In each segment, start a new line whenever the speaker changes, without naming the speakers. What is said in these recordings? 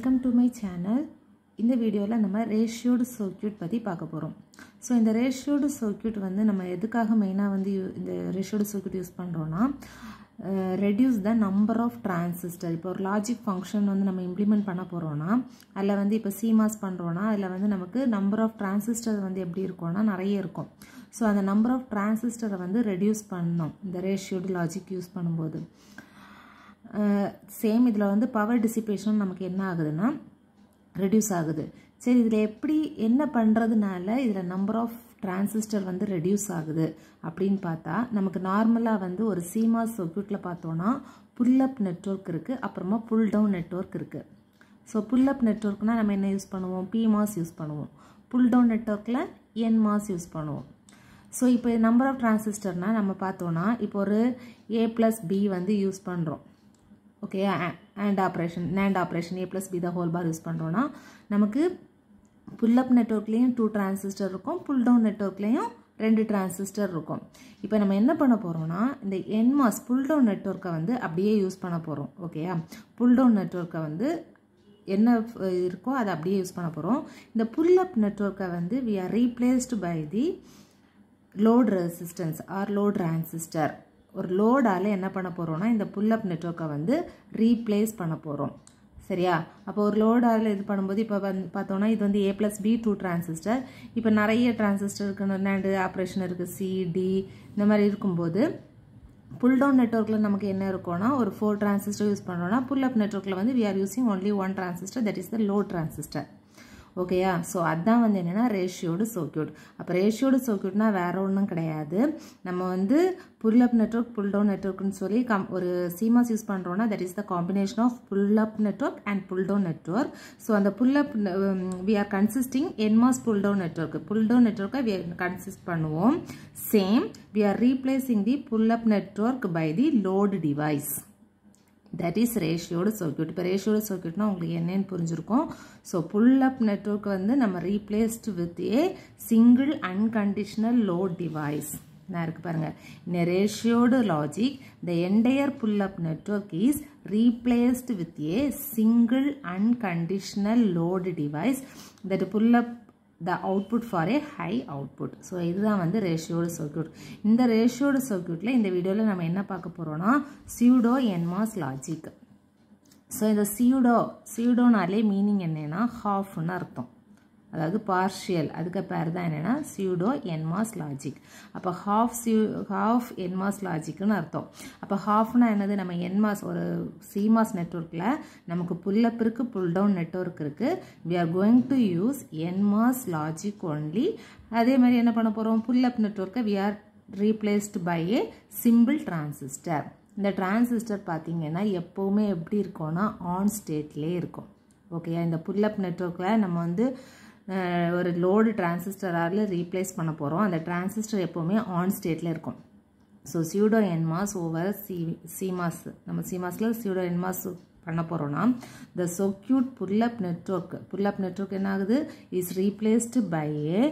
Welcome to my channel இந்த வீடியோவில் நம்ம ரேஷியோடு சர்க்யூட் பற்றி பார்க்க போகிறோம் ஸோ இந்த ரேஷியோடு சர்க்யூட் வந்து நம்ம எதுக்காக மெயினாக வந்து யூ- இந்த ரேஷியோடு சர்க்யூட் யூஸ் பண்ணுறோன்னா reduce the number of transistor இப்போ ஒரு லாஜிக் ஃபங்க்ஷன் வந்து நம்ம இம்ப்ளிமெண்ட் பண்ண போகிறோன்னா அதில் வந்து இப்போ சிமாஸ் பண்ணுறோன்னா அதில் வந்து நமக்கு நம்பர் ஆஃப் டிரான்சிஸ்டர் வந்து எப்படி இருக்கும்னா நிறைய இருக்கும். ஸோ அந்த நம்பர் ஆஃப் டிரான்சிஸ்டரை வந்து ரெடியூஸ் பண்ணோம் இந்த ரேஷியோடு லாஜிக் யூஸ் பண்ணும்போது. சேம் இதில் வந்து பவர் டிசிபேஷன் நமக்கு என்ன ஆகுதுன்னா ரெடியூஸ் ஆகுது. சரி இதில் எப்படி என்ன பண்ணுறதுனால இதில் நம்பர் ஆஃப் டிரான்சிஸ்டர் வந்து ரெடியூஸ் ஆகுது அப்படின்னு பார்த்தா நமக்கு நார்மலாக வந்து ஒரு சீமாஸ் சர்க்யூட்டில் பார்த்தோன்னா புல் அப் நெட்ஒர்க் இருக்குது அப்புறமா புல் டவுன் நெட்ஒர்க் இருக்குது ஸோ புல் அப் நெட்ஒர்க்னால் நம்ம என்ன யூஸ் பண்ணுவோம்? பிமாஸ் யூஸ் பண்ணுவோம். புல் டவுன் நெட்ஒர்க்கில் என்மாஸ் யூஸ் பண்ணுவோம். ஸோ இப்போ நம்பர் ஆஃப் டிரான்சிஸ்டர்னால் நம்ம பார்த்தோன்னா இப்போ ஒரு ஏ ப்ளஸ் பி வந்து யூஸ் பண்ணுறோம் okay and operation NAND operation A plus B the whole bar use பண்ணுறோன்னா நமக்கு புல்லப் நெட்ஒர்க்லேயும் டூ டிரான்சிஸ்டர் இருக்கும் புல் டவுன் நெட்ஒர்க்லேயும் ரெண்டு டிரான்சிஸ்டர் இருக்கும். இப்போ நம்ம என்ன பண்ண போகிறோம்னா இந்த என்மாஸ் புல் டவுன் நெட்ஒர்க்கை வந்து அப்படியே யூஸ் பண்ண போகிறோம் ஓகேயா புல் டவுன் நெட்ஒர்க்கை வந்து என்ன இருக்கோ அதை அப்படியே யூஸ் பண்ண போகிறோம் இந்த புல் அப் நெட்ஒர்க்கை வந்து we are replaced by the load resistance or load transistor ஒரு லோடால் என்ன பண்ண போகிறோன்னா இந்த புல்லப் நெட்ஒர்க்கை வந்து ரீப்ளேஸ் பண்ண போகிறோம் சரியா? அப்போ ஒரு லோடால் இது பண்ணும்போது இப்போ வந்து பார்த்தோன்னா இது வந்து A plus B two transistor இப்போ நிறைய டிரான்சிஸ்டர் இருக்குன்னு நேண்டு ஆப்ரேஷன் இருக்குது சி டி இந்த மாதிரி இருக்கும்போது புல் டவுன் நெட்ஒர்க்கில் நமக்கு என்ன இருக்கும்னா ஒரு ஃபோர் டிரான்சிஸ்டர் யூஸ் பண்ணுறோம்னா புல் அப் நெட்ஒர்க்கில் வந்து we are using only one transistor that is the low transistor ஓகேயா ஸோ அதான் வந்து என்னென்னா ரேஷியோடு சர்க்யூட் அப்போ ரேஷியோடு சர்க்யூட்னா வேற ஒன்றும் கிடையாது. நம்ம வந்து புல் அப் நெட்ஒர்க் புல் டவுன் நெட்ஒர்க்னு சொல்லி கம் ஒரு சீமாஸ் யூஸ் பண்ணுறோன்னா that is the combination of pull up network and pull down network so அந்த pull up we are consisting NMOS pull down network pull down நெட்ஒர்க்கை we consist பண்ணுவோம். Same we are replacing the pull up network by the load device that is ratioed circuit இப்போ ratioed சர்க்யூட்னா உங்களுக்கு என்னென்னு புரிஞ்சிருக்கும். So pull up network வந்து நம்ம replaced with a single unconditional load device நான் இருக்குது பாருங்கள் இந்த a logic the the entire pull up network is replaced with a single load device that that pull the output for for high output so இதுதான் வந்து ரேஷியோடு circuit இந்த ரேஷியோடு சர்க்யூட்டில் இந்த வீடியோவில் நம்ம என்ன பார்க்க போகிறோன்னா சியூடோ என்மாஸ் லாஜிக் ஸோ இந்த சியூடோ சியூடோனாலே மீனிங் என்னன்னா ஹாஃப்னு அர்த்தம். அதாவது பார்ஷியல் அதுக்கு பேர் தான் என்னென்னா சியூடோ என்மாஸ் லாஜிக் அப்போ ஹாஃப் சியூ ஹாஃப் என்மாஸ் லாஜிக்னு அர்த்தம். அப்போ ஹாஃப்னா என்னது? நம்ம என்மாஸ் ஒரு சிமாஸ் நெட்ஒர்க்கில் நமக்கு புல்லப் இருக்குது புல் டவுன் நெட்ஒர்க் இருக்குது we are going to use NMOS logic only அதே மாதிரி என்ன பண்ண போகிறோம் pull up நெட்ஒர்க்கை we are replaced by a simple transistor இந்த டிரான்சிஸ்டர் பார்த்தீங்கன்னா எப்போவுமே எப்படி இருக்கும்னா ஆன் ஸ்டேட்லேயே இருக்கும். ஓகேயா இந்த புல்லப் நெட்ஒர்க்கில் நம்ம வந்து ஒரு லோடு டிரான்சிஸ்டரால் ரீப்ளேஸ் பண்ண போகிறோம் அந்த டிரான்சிஸ்டர் எப்போவுமே ஆன் ஸ்டேட்டில் இருக்கும். So pseudo NMOS over C CMOS நம்ம சிமாஸில் சியூடோ என்மாஸ் பண்ண போகிறோன்னா the circuit pull up network pull up network என்ன ஆகுது? Is replaced by a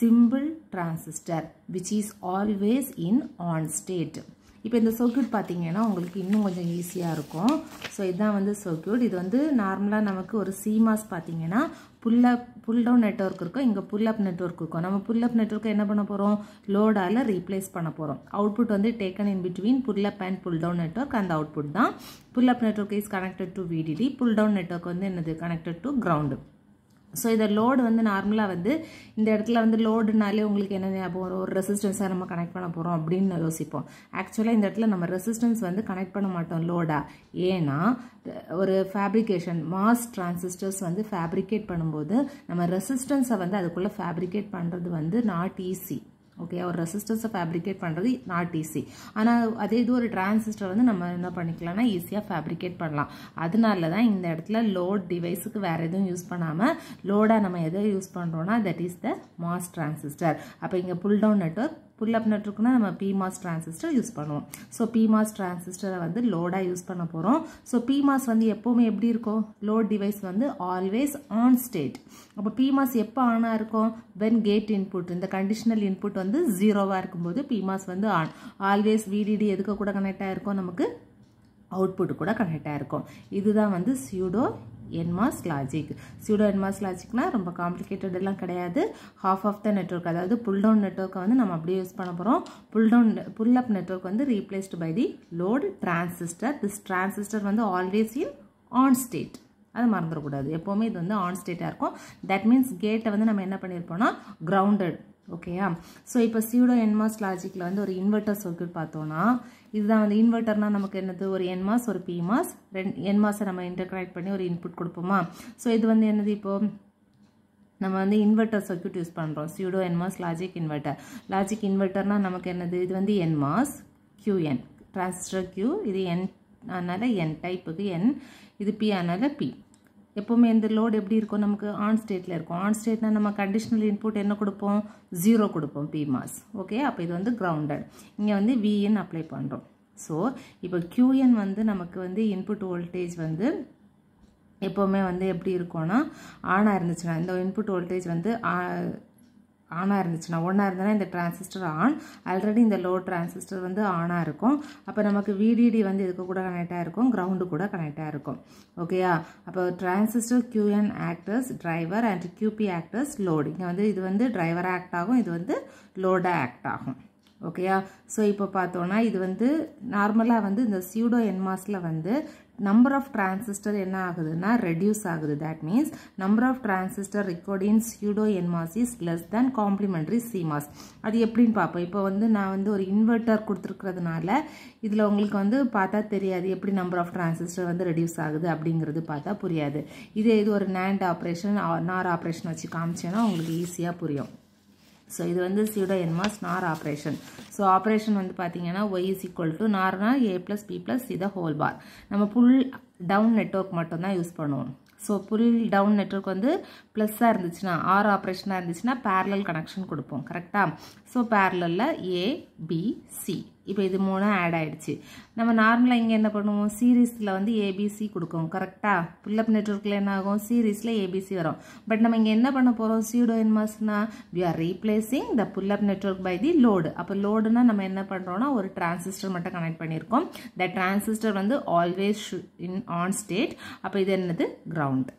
simple transistor which is always in on state இப்போ இந்த சர்க்கியூட் பார்த்தீங்கன்னா உங்களுக்கு இன்னும் கொஞ்சம் ஈஸியாக இருக்கும். ஸோ இதுதான் வந்து சர்க்கியூட் இது வந்து நார்மலாக நமக்கு ஒரு சீமாஸ் பார்த்தீங்கன்னா புல்லப் புல் டவுன் நெட்ஒர்க் இருக்கும். இங்கே புல்லப் நெட்ஒர்க் இருக்கும். நம்ம புல்லப் நெட்ஒர்க்கை என்ன பண்ண போகிறோம் லோடால் ரீப்ளேஸ் பண்ண போகிறோம் அவுட்புட் வந்து taken in between pull up and pull down network அந்த அவுட்புட் தான். Pull up network is connected to VDD pull down network வந்து என்னது? கனெக்டட் டு கிரவுண்டு ஸோ இதை லோடு வந்து நார்மலாக வந்து இந்த இடத்துல வந்து லோடுனாலே உங்களுக்கு என்ன ஞாபகம் வரும்? ஒரு ரெசிஸ்டன்ஸாக நம்ம கனெக்ட் பண்ண போகிறோம் அப்படின்னு யோசிப்போம். ஆக்சுவலாக இந்த இடத்துல நம்ம ரெசிஸ்டன்ஸ் வந்து கனெக்ட் பண்ண மாட்டோம் லோடாக ஏன்னா ஒரு ஃபேப்ரிகேஷன் மாஸ் டிரான்சிஸ்டர்ஸ் வந்து ஃபேப்ரிகேட் பண்ணும்போது நம்ம ரெசிஸ்டன்ஸை வந்து அதுக்குள்ளே ஃபேப்ரிகேட் பண்ணுறது வந்து நாட் ஈஸி ஓகே ஒரு ரெசிஸ்டன்ஸை ஃபேப்ரிகேட் பண்ணுறது நாட் ஈஸி ஆனால் அதே இது ஒரு டிரான்சிஸ்டர் வந்து நம்ம என்ன பண்ணிக்கலாம்னா ஈஸியாக ஃபேப்ரிகேட் பண்ணலாம். அதனால தான் இந்த இடத்துல லோட் டிவைஸுக்கு வேறு எதுவும் யூஸ் பண்ணாமல் லோடாக நம்ம எதை யூஸ் பண்ணுறோன்னா that is the MOS transistor அப்போ இங்கே pull down network pull up நெட்ஒர்க்னா நம்ம பிமாஸ் டிரான்சிஸ்டர் யூஸ் பண்ணுவோம். ஸோ பிமாஸ் டிரான்சிஸ்டரை வந்து லோடாக யூஸ் பண்ண போகிறோம் ஸோ பிமாஸ் வந்து எப்போவுமே எப்படி இருக்கும்? லோட் டிவைஸ் வந்து ஆல்வேஸ் ஆன் ஸ்டேட் அப்போ பிமாஸ் எப்போ ஆனாக இருக்கும்? வென் கேட் இன்புட் இந்த கண்டிஷனல் இன்புட் வந்து ஜீரோவாக இருக்கும்போது பிமாஸ் வந்து ஆன் ஆல்வேஸ் விடிடி எதுக்கு கூட கனெக்ட் ஆகிருக்கும் நமக்கு அவுட்புட் கூட கனெக்டாக இருக்கும். இதுதான் வந்து pseudo NMOS logic pseudo NMOS லாஜிக்னால் ரொம்ப காம்ப்ளிகேட்டட் எல்லாம் கிடையாது. ஹாஃப் ஆஃப் த நெட்ஒர்க் அதாவது புல் டவுன் நெட்ஒர்க்கை வந்து நம்ம அப்படியே யூஸ் பண்ண போகிறோம் pull down pull up network வந்து replaced by the load transistor this transistor வந்து ஆல்வேஸ் இன் ஆன் ஸ்டேட் அதை மறந்துடக்கூடாது எப்போவுமே இது வந்து ஆன் ஸ்டேட்டாக இருக்கும். தட் மீன்ஸ் கேட்டை வந்து நம்ம என்ன பண்ணியிருப்போம்னா கிரவுண்டட் ஓகேயா ஸோ இப்போ சியூடோ என்மாஸ் லாஜிக்கில் வந்து ஒரு இன்வெர்ட்டர் சர்க்கியூட் பார்த்தோன்னா இதுதான் வந்து இன்வெர்ட்டர்னால் நமக்கு என்னது? ஒரு என்மாஸ் ஒரு பிமாஸ் ரெண்டு என்மாஸை நம்ம இன்டர்கனெக்ட் பண்ணி ஒரு இன்புட் கொடுப்போமா? ஸோ இது வந்து என்னது இப்போ? நம்ம வந்து இன்வெர்ட்டர் சர்க்கியூட் யூஸ் பண்ணுறோம் pseudo NMOS logic inverter logic இன்வெர்டர்னா நமக்கு என்னது? இது வந்து என்மாஸ் கியூஎன் டிரான்சிஸ்டர் கியூ இது என் அதனால் என் டைப்புக்கு என் இது பி அதனால் பி எப்போவுமே இந்த லோடு எப்படி இருக்கும் நமக்கு ஆன் ஸ்டேட்டில் இருக்கும். ஆன் ஸ்டேட்னா நம்ம கண்டிஷனல் இன்புட் என்ன கொடுப்போம்? ஜீரோ கொடுப்போம் பிமாஸ் ஓகே அப்போ இது வந்து கிரவுண்டட் இங்கே வந்து விஎன் அப்ளை பண்ணுறோம் ஸோ இப்போ கியூஎன் வந்து நமக்கு வந்து இன்புட் வோல்டேஜ் வந்து எப்போவுமே வந்து எப்படி இருக்கும்னா ஆனாக இருந்துச்சுன்னா இந்த இன்புட் வோல்டேஜ் வந்து ஆனாக இருந்துச்சுன்னா ஒன்றா இருந்ததுன்னா இந்த டிரான்சிஸ்டர் ஆன் ஆல்ரெடி இந்த லோ டிரான்சிஸ்டர் வந்து ஆனாக இருக்கும். அப்போ நமக்கு விடிடி வந்து இதுக்கு கூட கனெக்டாக இருக்கும் கிரவுண்டு கூட கனெக்டாக இருக்கும். ஓகேயா அப்போ transistor QN acts as driver and QP acts as load இங்கே வந்து இது வந்து டிரைவர் ஆக்ட் ஆகும் இது வந்து லோடாக ஆக்ட் ஆகும். ஓகேயா ஸோ இப்போ பார்த்தோன்னா இது வந்து நார்மலாக வந்து இந்த சியூடோ என்மாஸில் வந்து நம்பர் ஆஃப் டிரான்சிஸ்டர் என்ன ஆகுதுன்னா ரெடியூஸ் ஆகுது. That means number of transistor required in pseudo NMOS is less than complementary CMOS அது எப்படின்னு பார்ப்போம். இப்போ வந்து நான் வந்து ஒரு இன்வெர்ட்டர் கொடுத்துருக்கிறதுனால இதில் உங்களுக்கு வந்து பார்த்தா தெரியாது எப்படி நம்பர் ஆஃப் டிரான்சிஸ்டர் வந்து ரெடியூஸ் ஆகுது அப்படிங்கிறது பார்த்தா புரியாது. இதே இது ஒரு நேண்ட் ஆப்ரேஷன் நார் ஆப்ரேஷன் வச்சு காமிச்சேன்னா உங்களுக்கு ஈஸியாக புரியும். ஸோ இது வந்து pseudo NMOS NOR operation so operation வந்து பார்த்தீங்கன்னா ஒய் இஸ் ஈக்குவல் டு நார்னா ஏ ப்ளஸ் பி ப்ளஸ் இதை ஹோல் பார் நம்ம புல் டவுன் நெட்ஒர்க் மட்டும்தான் யூஸ் பண்ணுவோம். ஸோ புல் டவுன் நெட்ஒர்க் வந்து ப்ளஸ்ஸாக இருந்துச்சுன்னா ஆர் ஆப்ரேஷனாக இருந்துச்சுன்னா பேரலல் கனெக்ஷன் கொடுப்போம். கரெக்டாக ஸோ பேரலில் ஏ பி சி இப்போ இது மூணும் ஆட் ஆகிடுச்சு நம்ம நார்மலாக இங்கே என்ன பண்ணுவோம்? சீரீஸில் வந்து ஏபிசி கொடுக்கும். கரெக்டாக புல்லப் நெட்ஒர்க்கில் என்ன ஆகும்? சீரீஸில் ஏபிசி வரும். பட் நம்ம இங்கே என்ன பண்ண போகிறோம் pseudo என்மாஸ்னா we are replacing the pull up network by the load அப்போ லோடுனா நம்ம என்ன பண்ணுறோம்னா ஒரு டிரான்சிஸ்டர் மட்டும் கனெக்ட் பண்ணியிருக்கோம். த டிரான்சிஸ்டர் வந்து ஆல்வேஸ் இன் ஆன் ஸ்டேட் அப்போ இது என்னது? கிரவுண்ட்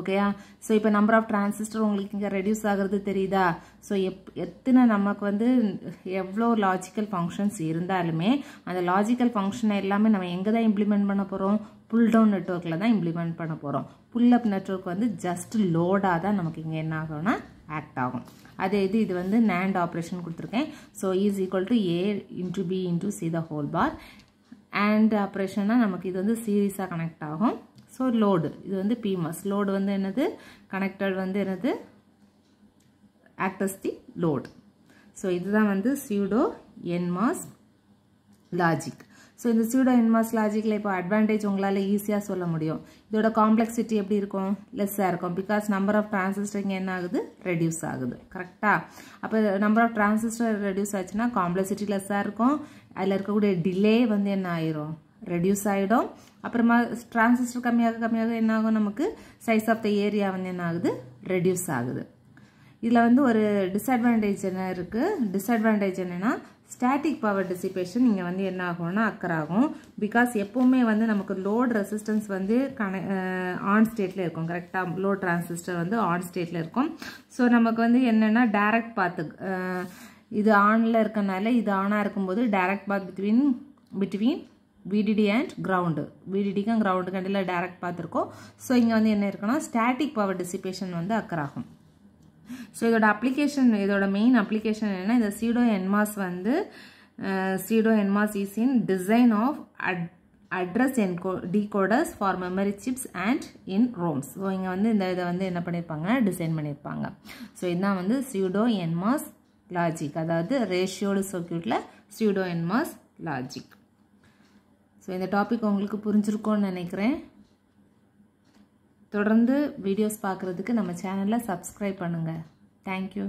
ஓகேயா ஸோ இப்போ நம்பர் ஆஃப் டிரான்சிஸ்டர் உங்களுக்கு இங்கே ரெடியூஸ் ஆகிறது தெரியுதா? ஸோ எப் எத்தனை நமக்கு வந்து எவ்வளோ லாஜிக்கல் ஃபங்க்ஷன்ஸ் இருந்தாலுமே அந்த லாஜிக்கல் ஃபங்க்ஷனை எல்லாமே நம்ம எங்கே தான் இம்ப்ளிமெண்ட் பண்ண போகிறோம் புல் டவுன் நெட்ஒர்க்கில் தான் இம்ப்ளிமெண்ட் பண்ண போகிறோம் புல் அப் நெட்ஒர்க் வந்து ஜஸ்ட் லோடாக தான் நமக்கு இங்கே என்ன ஆகும்னா ஆக்ட் ஆகும். அதே இது இது வந்து நேண்ட் ஆப்ரேஷன் கொடுத்துருக்கேன். So is equal to A into B into C the whole bar and ஆப்ரேஷன்னா நமக்கு இது வந்து சீரீஸாக கனெக்ட் ஆகும். ஸோ லோடு இது வந்து பிமாஸ் லோடு வந்து என்னது? கனெக்டட் வந்து என்னது? ஆக்டஸ் தி லோடு ஸோ இதுதான் வந்து சியூடோ என்மாஸ் லாஜிக் ஸோ இந்த சியூடோ என்மாஸ் லாஜிக்கில் இப்போ அட்வான்டேஜ் உங்களால் ஈஸியாக சொல்ல முடியும். இதோட காம்ப்ளெக்சிட்டி எப்படி இருக்கும்? லெஸ்ஸாக இருக்கும். பிகாஸ் நம்பர் ஆஃப் டிரான்சிஸ்டர் இங்கே என்ன ஆகுது? ரெடியூஸ் ஆகுது. கரெக்டாக அப்போ நம்பர் ஆஃப் டிரான்சிஸ்டர் ரெடியூஸ் ஆச்சுன்னா காம்ப்ளெக்சிட்டி லெஸ்ஸாக இருக்கும். அதில் இருக்கக்கூடிய டிலே வந்து என்ன ஆயிரும்? ரெடியூஸ் ஆகிடும் அப்புறமா டிரான்சிஸ்டர் கம்மியாக கம்மியாக என்ன ஆகும் நமக்கு? சைஸ் ஆஃப் த ஏரியா வந்து என்ன ஆகுது? ரெடியூஸ் ஆகுது. இதில் வந்து ஒரு டிஸ்அட்வான்டேஜ் என்ன இருக்குது டிஸ்அட்வான்டேஜ் என்னென்னா ஸ்டாட்டிக் பவர் டிசிபேஷன் இங்கே வந்து என்ன ஆகும்னா அக்கர் ஆகும் பிகாஸ் எப்போவுமே வந்து நமக்கு லோட் ரெசிஸ்டன்ஸ் வந்து கன ஆன் ஸ்டேட்டில் இருக்கும். கரெக்டாக லோட் டிரான்சிஸ்டர் வந்து ஆன் ஸ்டேட்டில் இருக்கும். ஸோ நமக்கு வந்து என்னென்னா டைரக்ட் பாத்து இது ஆனில் இருக்கனால இது ஆனாக இருக்கும்போது direct path between between VDD and ground விடிடிக்கும் கிரவுண்டுக்கு அடியில் டேரக்ட் பார்த்துருக்கோம். ஸோ இங்கே வந்து என்ன இருக்குன்னா ஸ்டாட்டிக் பவர் டிசிபேஷன் வந்து அக்கர் ஆகும் ஸோ இதோட அப்ளிகேஷன் இதோட மெயின் அப்ளிகேஷன் என்னென்னா இந்த சீடோ என்மாஸ் வந்து pseudo NMOS is in design of at address enco decoders for memory chips and in ROMs so இங்கே வந்து இந்த இதை வந்து என்ன பண்ணியிருப்பாங்க டிசைன் பண்ணியிருப்பாங்க ஸோ இதுதான் வந்து சியூடோ என்மாஸ் லாஜிக் அதாவது ரேஷியோடு சர்க்கியூட்டில் சியூடோ என்மாஸ் லாஜிக் ஸோ இந்த டாபிக் உங்களுக்கு புரிஞ்சிருக்கும்னு நினைக்கிறேன். தொடர்ந்து வீடியோஸ் பார்க்குறதுக்கு நம்ம சேனலை சப்ஸ்கிரைப் பண்ணுங்கள் தேங்க்யூ